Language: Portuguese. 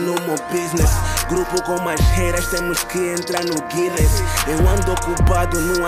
no meu business. Grupo com mais reiras, temos que entrar no Guinness. Eu ando ocupado num